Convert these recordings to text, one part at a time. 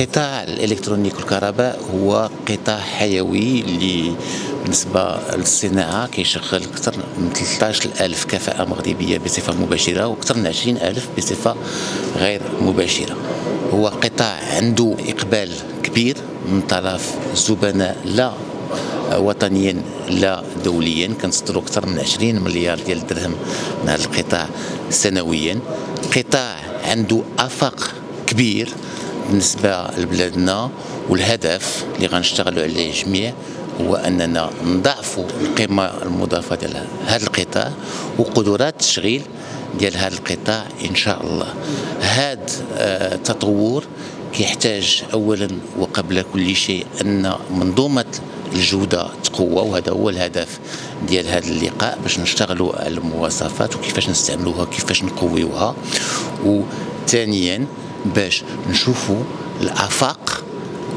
الإلكترونيك والكهرباء هو قطاع حيوي اللي بالنسبة للصناعة كيشغل أكثر من 13 ألف كفاءة مغربية بصفة مباشرة وأكثر من 20 ألف بصفة غير مباشرة. هو قطاع عنده إقبال كبير من طرف الزبناء لا وطنيا لا دوليا كنصدروا أكثر من 20 مليار ديال الدرهم من هذا القطاع سنويا. قطاع عنده أفاق كبير بالنسبة لبلادنا والهدف اللي غنشتغلوا عليه جميع هو أننا نضاعفوا القيمة المضافة ديال هذا القطاع وقدرات التشغيل ديال هذا القطاع إن شاء الله. هذا التطور كيحتاج اولا وقبل كل شيء أن منظومة الجودة تقوى وهذا هو الهدف ديال هذا اللقاء باش نشتغلوا على المواصفات وكيفاش نستعملوها كيفاش نقويوها. وثانيا باش نشوفوا الآفاق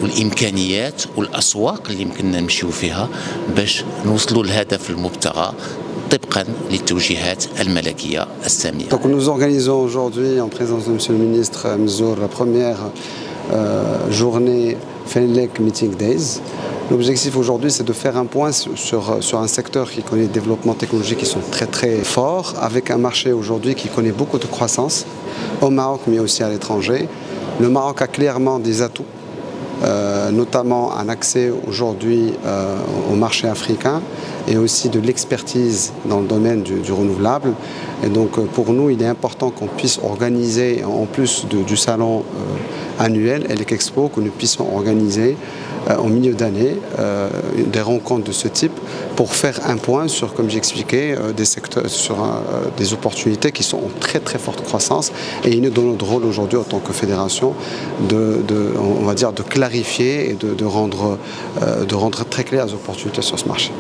والإمكانيات والأسواق اللي يمكننا نمشيو فيها باش نوصلوا للهدف المبتغى طبقا للتوجيهات الملكية السامية. Donc nous organisons aujourd'hui en présence de monsieur le ministre Mzour la première euh, journée Fenelec Meeting Days. L'objectif aujourd'hui, c'est de faire un point sur, sur, un secteur qui connaît des développements technologiques qui sont très très forts, avec un marché aujourd'hui qui connaît beaucoup de croissance, au Maroc mais aussi à l'étranger. Le Maroc a clairement des atouts, euh, notamment un accès aujourd'hui euh, au marché africain et aussi de l'expertise dans le domaine du, renouvelable. Et donc euh, pour nous, il est important qu'on puisse organiser, en plus du salon euh, annuel, Expo, que nous puissions organiser euh, au milieu d'année des rencontres de ce type pour faire un point sur, comme j'expliquais, des secteurs, sur des opportunités qui sont en très très forte croissance et il nous donne notre rôle aujourd'hui en tant que fédération de, on va dire, de clarifier et de, de rendre, de rendre très clair les opportunités sur ce marché.